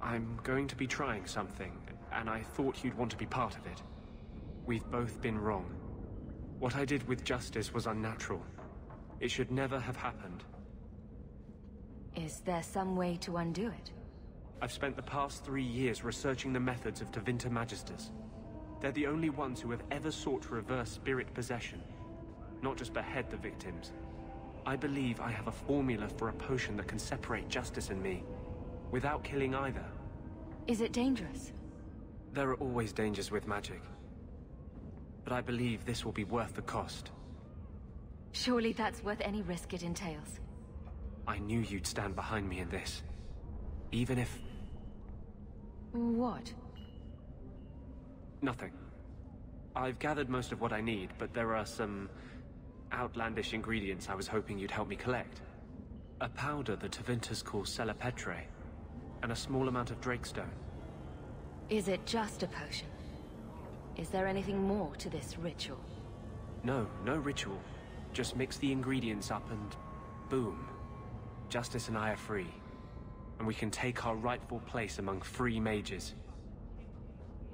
I'm going to be trying something, and I thought you'd want to be part of it. We've both been wrong. What I did with Justice was unnatural. It should never have happened. Is there some way to undo it? I've spent the past three years researching the methods of Tevinter Magisters. They're the only ones who have ever sought to reverse spirit possession, not just behead the victims. I believe I have a formula for a potion that can separate Justice and me, without killing either. Is it dangerous? There are always dangers with magic. But I believe this will be worth the cost. Surely that's worth any risk it entails. I knew you'd stand behind me in this. Even if... What? Nothing. I've gathered most of what I need, but there are some... outlandish ingredients I was hoping you'd help me collect. A powder the Tevinters call sela petrae, and a small amount of Drakestone. Is it just a potion? Is there anything more to this ritual? No, no ritual. Just mix the ingredients up and... boom. Justice and I are free. And we can take our rightful place among free mages.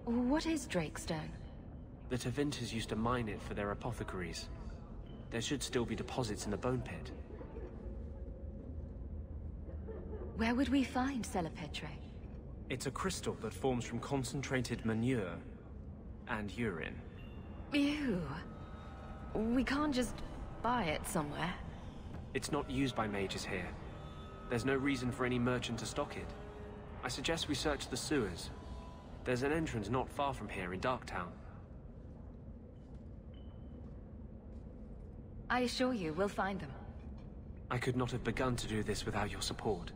What is Drakestone? The Tevinters used to mine it for their apothecaries. There should still be deposits in the bone pit. Where would we find sela petrae? It's a crystal that forms from concentrated manure and urine. Ew. We can't just buy it somewhere. It's not used by mages here. There's no reason for any merchant to stock it. I suggest we search the sewers. There's an entrance not far from here in Darktown. I assure you, we'll find them. I could not have begun to do this without your support.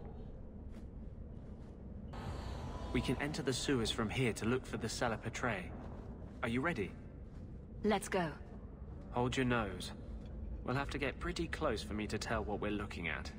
We can enter the sewers from here to look for the sela petrae. Are you ready? Let's go. Hold your nose. We'll have to get pretty close for me to tell what we're looking at.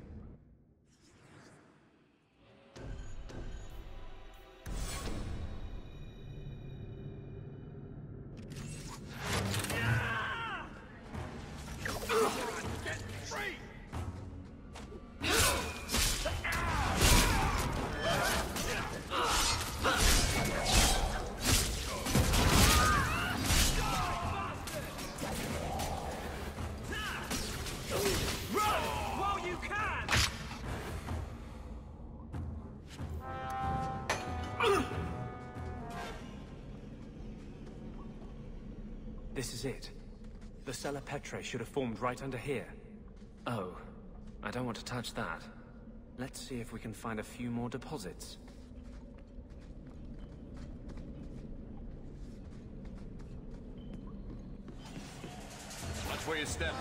Is it. The sela petrae should have formed right under here. Oh, I don't want to touch that. Let's see if we can find a few more deposits. Watch where you step.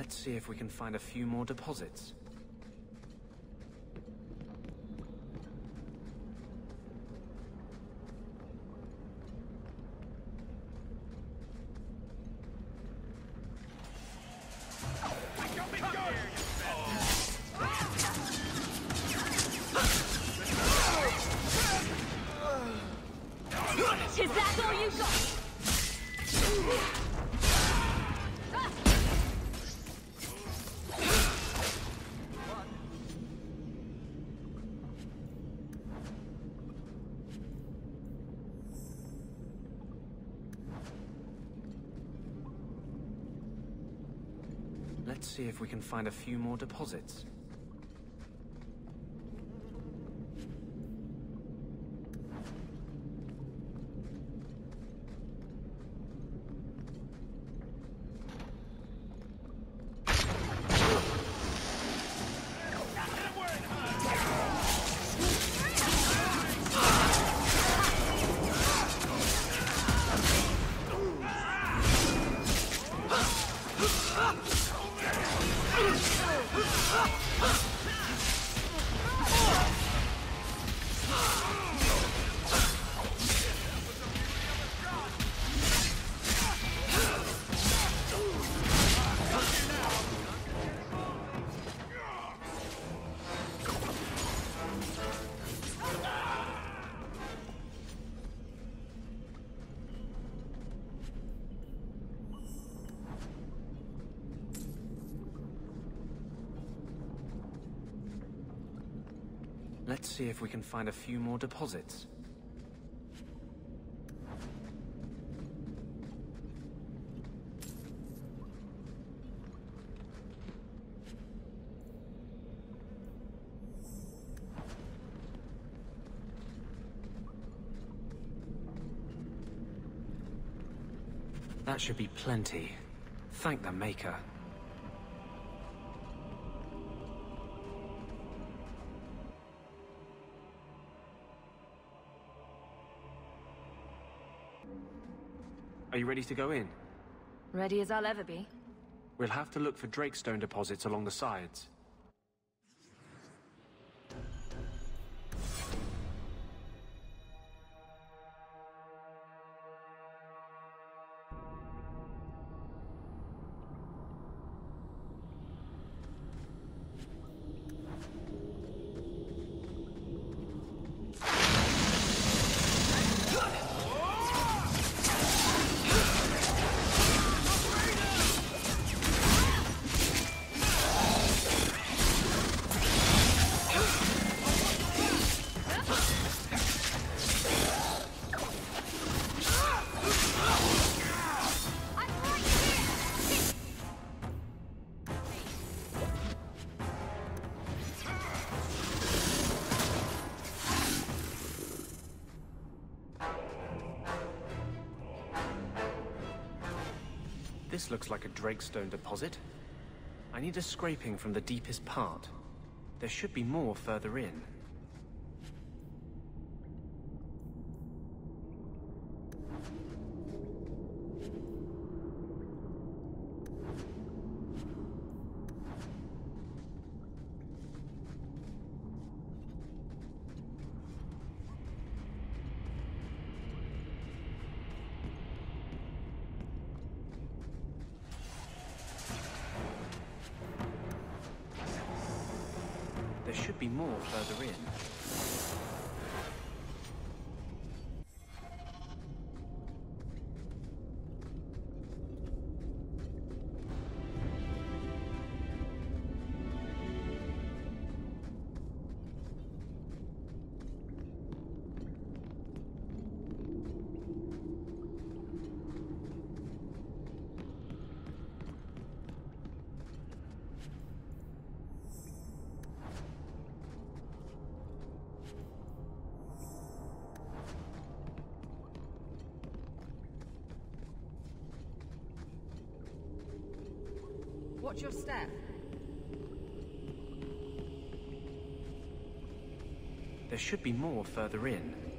Let's see if we can find a few more deposits. Let's see if we can find a few more deposits. Ah! Ha! Ha! Let's see if we can find a few more deposits. That should be plenty. Thank the Maker. Are you ready to go in? Ready as I'll ever be. We'll have to look for Drakestone deposits along the sides. This looks like a Drakestone deposit. I need a scraping from the deepest part. There should be more further in. Should be more further in. Watch your step. There should be more further in.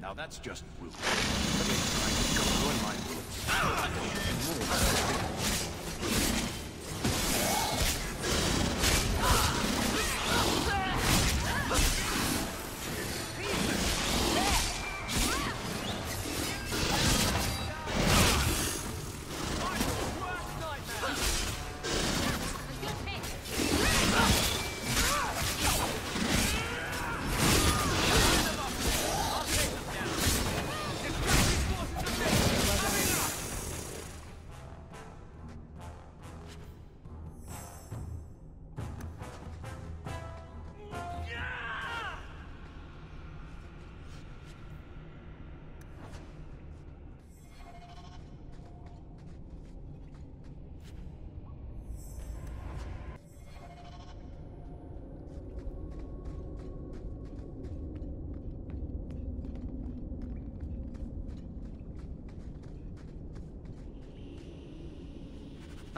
Now that's just rude. Try to join my roots.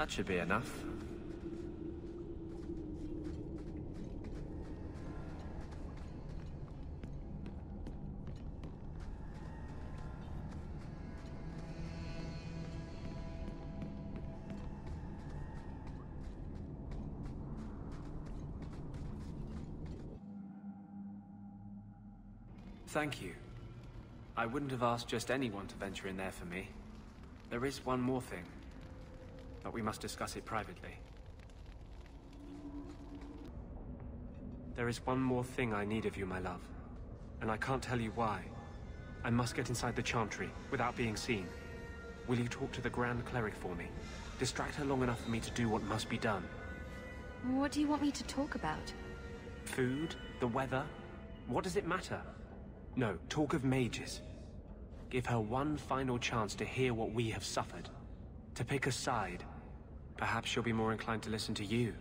That should be enough. Thank you. I wouldn't have asked just anyone to venture in there for me. There is one more thing. But we must discuss it privately. There is one more thing I need of you, my love. And I can't tell you why. I must get inside the Chantry, without being seen. Will you talk to the Grand Cleric for me? Distract her long enough for me to do what must be done. What do you want me to talk about? Food? The weather? What does it matter? No, talk of mages. Give her one final chance to hear what we have suffered. To pick a side. Perhaps she'll be more inclined to listen to you.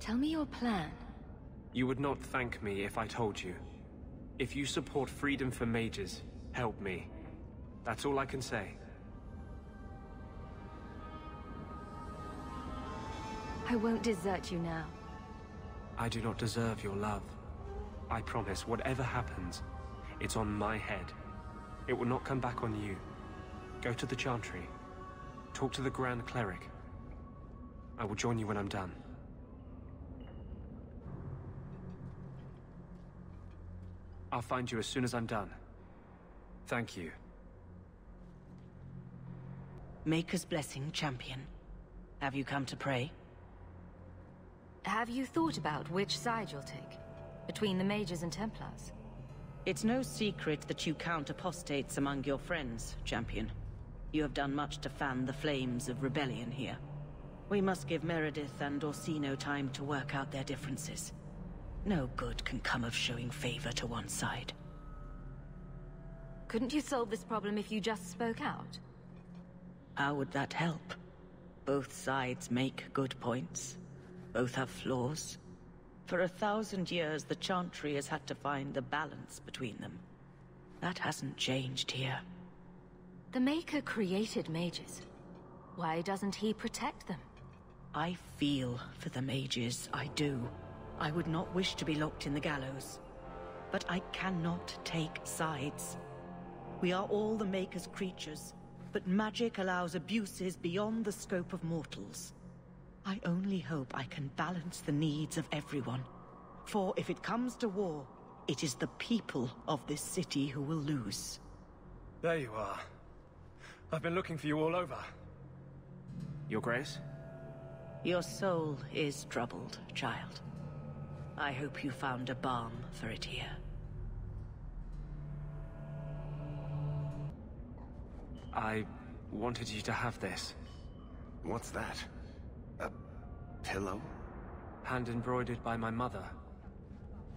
Tell me your plan. You would not thank me if I told you. If you support freedom for mages, help me. That's all I can say. I won't desert you now. I do not deserve your love. I promise, whatever happens, it's on my head. It will not come back on you. Go to the Chantry. Talk to the Grand Cleric. I will join you when I'm done. I'll find you as soon as I'm done. Thank you. Maker's blessing, champion. Have you come to pray? Have you thought about which side you'll take? Between the Mages and Templars? It's no secret that you count apostates among your friends, champion. You have done much to fan the flames of rebellion here. We must give Meredith and Orsino time to work out their differences. No good can come of showing favor to one side. Couldn't you solve this problem if you just spoke out? How would that help? Both sides make good points. Both have flaws. For a thousand years, the Chantry has had to find the balance between them. That hasn't changed here. The Maker created mages. Why doesn't he protect them? I feel for the mages, I do. I would not wish to be locked in the gallows. But I cannot take sides. We are all the Maker's creatures, but magic allows abuses beyond the scope of mortals. I only hope I can balance the needs of everyone. For if it comes to war, it is the people of this city who will lose. There you are. I've been looking for you all over. Your Grace? Your soul is troubled, child. I hope you found a balm for it here. I wanted you to have this. What's that? A pillow? Hand embroidered by my mother.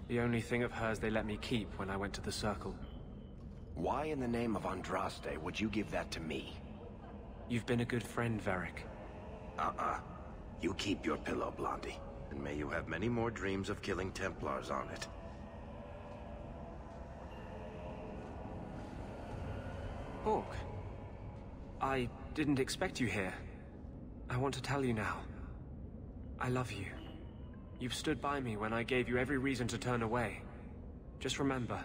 The only thing of hers they let me keep when I went to the Circle. Why in the name of Andraste would you give that to me? You've been a good friend, Varric. Uh-uh. You keep your pillow, Blondie. And may you have many more dreams of killing Templars on it. Hawke. I didn't expect you here. I want to tell you now. I love you. You've stood by me when I gave you every reason to turn away. Just remember,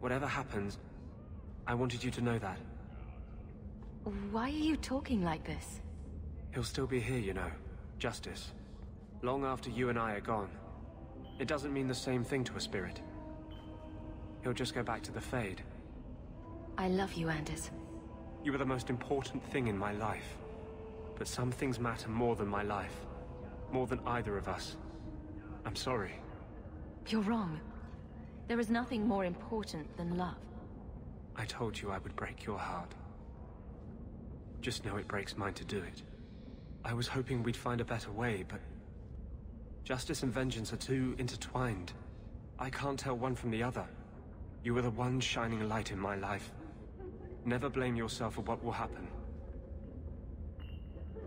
whatever happens, I wanted you to know that. Why are you talking like this? He'll still be here, you know. Justice. Long after you and I are gone. It doesn't mean the same thing to a spirit. He'll just go back to the Fade. I love you, Anders. You were the most important thing in my life. But some things matter more than my life. More than either of us. I'm sorry. You're wrong. There is nothing more important than love. I told you I would break your heart. Just know it breaks mine to do it. I was hoping we'd find a better way, but... Justice and vengeance are too intertwined. I can't tell one from the other. You were the one shining light in my life. Never blame yourself for what will happen.